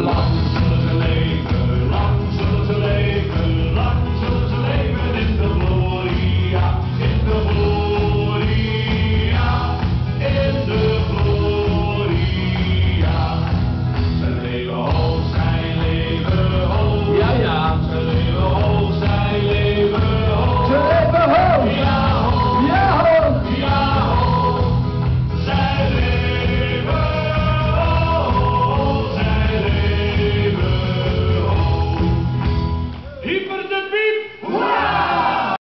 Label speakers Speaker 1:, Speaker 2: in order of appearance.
Speaker 1: long